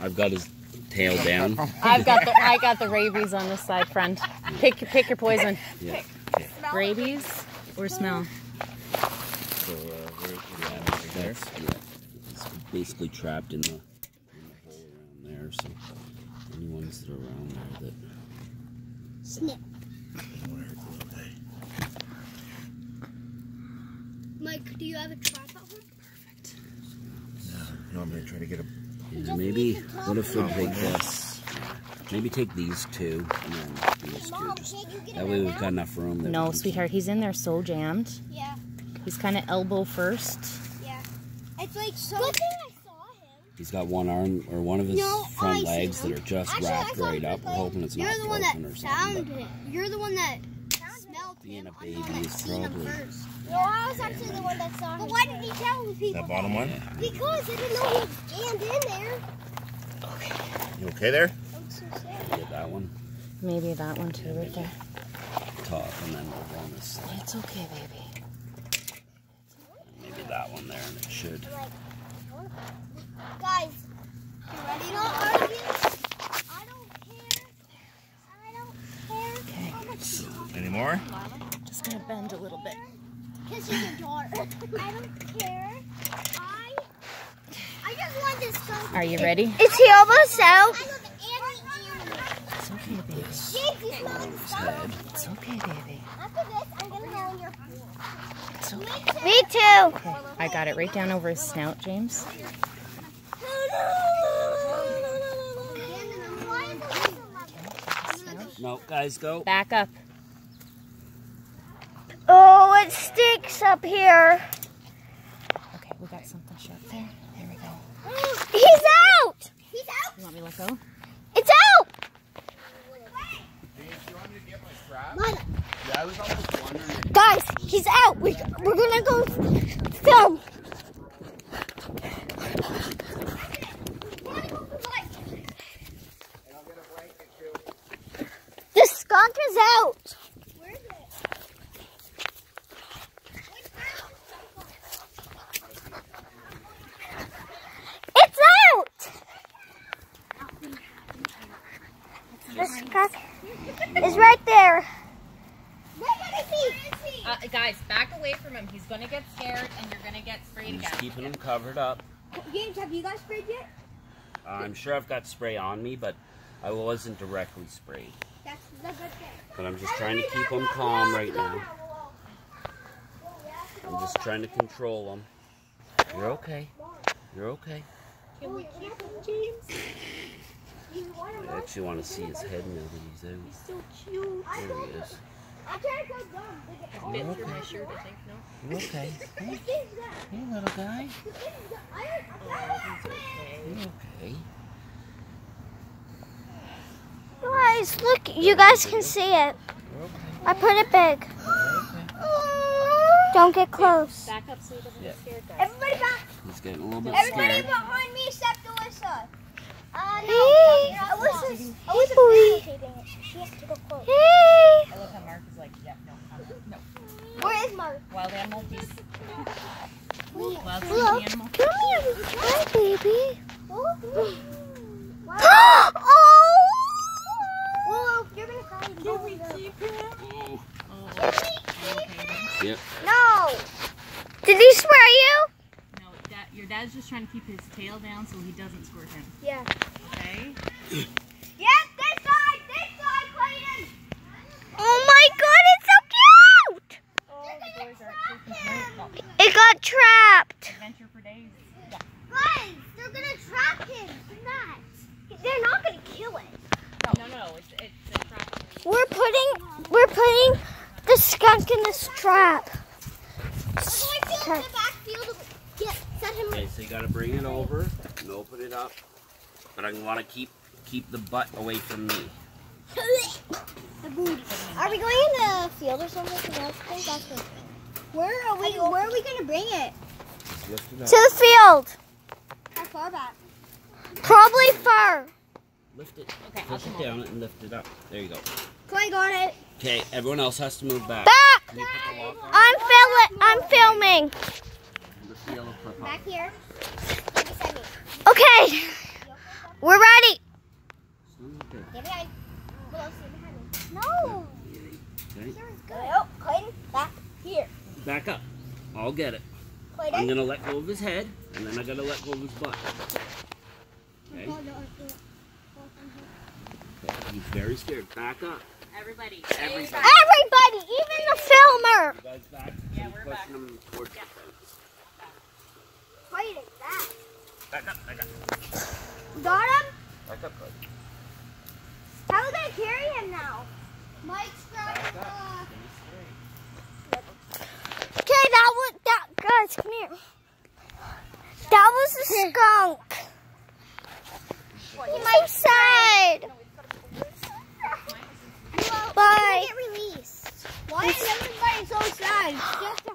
I've got his tail down. I've got the I got the rabies on this side, friend. Pick pick your poison. Yeah. Rabies or smell. So, uh, where, yeah, that's, yeah. It's basically trapped in the, in the hole around there. So, any ones that are around there that. Snip. Mike, do you have a trap Perfect. home? No, I'm gonna try to get a. Yeah, maybe. What if we take this? Maybe take these two and then these two. Just, that way we've got enough room. That we No, can sweetheart, he's in there so jammed. Yeah, He's kind of elbow first. yeah. It's like so. Good thing I saw him. He's got one arm or one of his No, front legs that are just Actually, wrapped right him up. We're hoping it's You're not the one that broken or found something. You're the one that smelled Being him. a I'm the baby one is that seen him probably- first. No, I was actually the one that saw him. But why didn't he tell the people? That bottom one? Because I didn't know he was jammed in there. You okay there? I'm so sad. get that one Maybe that one too, right there. top and then over on this side. It's okay, baby. Maybe that one there and it should. Guys, you ready to argue? I don't care. I don't care. Okay. how much you Any more? Just gonna bend a little bit. Kiss your daughter. I don't care. I, I just want this skunk. Are you ready? Is he almost out? I look animal. It's okay, baby. James, you smell the His skunk? head. It's okay, baby. After this, I'm gonna go your. It's okay. Me too. Okay, I got it right down over his snout, James. No, guys, go. Back up. It stinks up here. Okay, we got something sharp there. There we go. He's out. He's out. You want me to let go? It's out. Yeah, I was almost wondering. Guys, he's out. We, we're gonna go film. The skunk is out. It's out. The skunk is right there. Uh, guys, back away from him. He's gonna get scared, and you're gonna get sprayed I'm just again. keeping him covered up. James, have you guys sprayed yet? I'm sure I've got spray on me, but I wasn't directly sprayed. That's the good thing. But I'm just trying to keep him calm right now. I'm just trying to control him. You're okay. You're okay. Can we keep him, James? I actually want to see his head now that he's out. So cute. There he is. I'm trying to go dumb. Bit through my shirt, I think. No. You okay? Hey, hey, little guy. Oh, you okay? Guys, look, you guys can see it. I put it big. Don't get close. Back up so he doesn't Yeah. get scared, guys. Everybody back. He's getting a little bit Everybody scared. behind me except Alyssa. Uh, no, Hey. Alyssa's, Hey, Alyssa's boy. videotaping it. She has to go close. Hey! I love how Mark is like, yeah, no, I'm no. Where is Mark? Wild animal, he's wild Hello. animal. Come here. Hi, baby. Wow. oh! Whoa, you're gonna cry. Can we keep Oh, Okay. yep. No. Did he swear you? No, dad, your dad's just trying to keep his tail down so he doesn't squirt him. Yeah. Okay? Yes, this side, this side, Clayton. Oh my god, it's so cute! They're gonna trap him. It got trapped. Adventure for days. Yeah. Guys, they're gonna trap him. Nuts. They're not gonna kill it. No, no, no. It's, it's a trap. We're putting we're putting the skunk in this trap. So I feel in the backfield. Get set him. Okay, so you gotta bring it over and open it up. But I want to keep keep the butt away from me. The booty. Are we going in the field or something? I think that's what- Where are we? Where are we gonna bring it? Lift it To the field. How far back? Probably far. Lift it. Okay, I'll Push it down and lift it up. There you go. Clay got it. Okay, everyone else has to move back. Back. Can you put the lock on? I'm filming. I'm filming. The seal of clip on. Back here. Okay. We're ready. Okay. Get behind. Well, stay behind me. No. Oh, Clayton, back here. Back up. I'll get it. I'm gonna let go of his head, and then I gotta let go of his butt. Okay. Oh, okay, He's very scared. Back up. Everybody. Everybody. Everybody, even the filmer. You guys back. Yeah, we're pushing him towards the fence. Clayton, back. Back up, back up. Got him? Back up, bud. How are we gonna carry him now? Mike's grabbing the. Okay, that was that. Guys, come here. That was a skunk. My side. Bye. Why is everybody so sad? It's just a